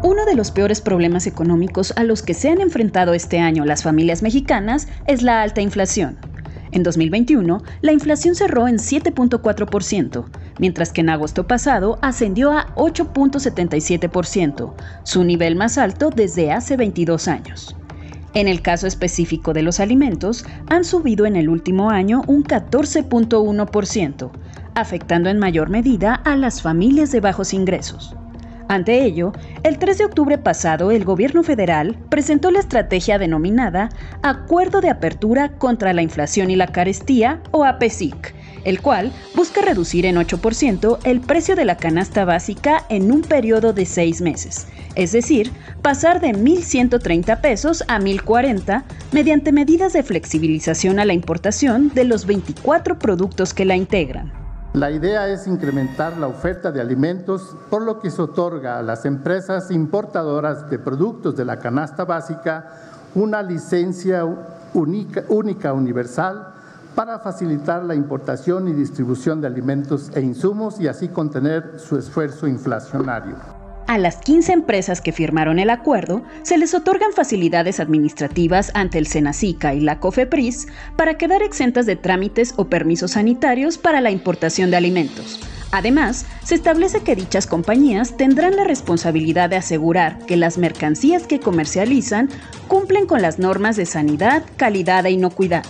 Uno de los peores problemas económicos a los que se han enfrentado este año las familias mexicanas es la alta inflación. En 2021, la inflación cerró en 7.4%, mientras que en agosto pasado ascendió a 8.77%, su nivel más alto desde hace 22 años. En el caso específico de los alimentos, han subido en el último año un 14.1%, afectando en mayor medida a las familias de bajos ingresos. Ante ello, el 3 de octubre pasado el gobierno federal presentó la estrategia denominada Acuerdo de Apertura contra la Inflación y la Carestía, o APESIC, el cual busca reducir en 8% el precio de la canasta básica en un periodo de seis meses, es decir, pasar de 1.130 pesos a 1.040 mediante medidas de flexibilización a la importación de los 24 productos que la integran. La idea es incrementar la oferta de alimentos, por lo que se otorga a las empresas importadoras de productos de la canasta básica una licencia única, universal para facilitar la importación y distribución de alimentos e insumos y así contener su esfuerzo inflacionario. Las 15 empresas que firmaron el acuerdo se les otorgan facilidades administrativas ante el Senacica y la COFEPRIS para quedar exentas de trámites o permisos sanitarios para la importación de alimentos. Además, se establece que dichas compañías tendrán la responsabilidad de asegurar que las mercancías que comercializan cumplen con las normas de sanidad, calidad e inocuidad.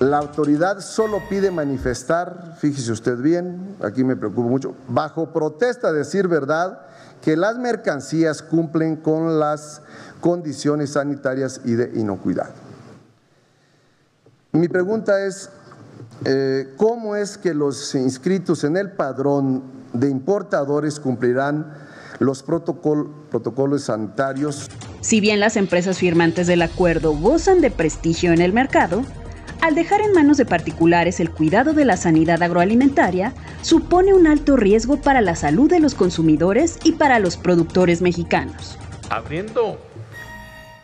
La autoridad solo pide manifestar, fíjese usted bien, aquí me preocupa mucho, bajo protesta de decir verdad, que las mercancías cumplen con las condiciones sanitarias y de inocuidad. Mi pregunta es, eh, ¿cómo es que los inscritos en el padrón de importadores cumplirán los protocolos sanitarios? Si bien las empresas firmantes del acuerdo gozan de prestigio en el mercado, al dejar en manos de particulares el cuidado de la sanidad agroalimentaria, supone un alto riesgo para la salud de los consumidores y para los productores mexicanos. Abriendo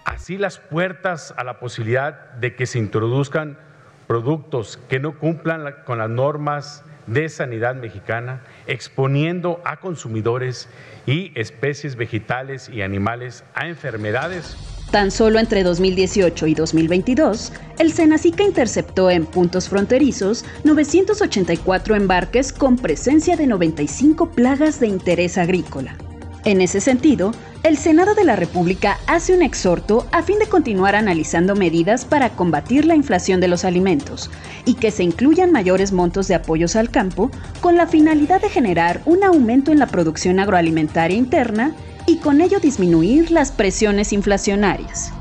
así las puertas a la posibilidad de que se introduzcan productos que no cumplan con las normas de sanidad mexicana, exponiendo a consumidores y especies vegetales y animales a enfermedades Tan solo entre 2018 y 2022, el Senacica interceptó en puntos fronterizos 984 embarques con presencia de 95 plagas de interés agrícola. En ese sentido, el Senado de la República hace un exhorto a fin de continuar analizando medidas para combatir la inflación de los alimentos y que se incluyan mayores montos de apoyos al campo con la finalidad de generar un aumento en la producción agroalimentaria interna y con ello disminuir las presiones inflacionarias.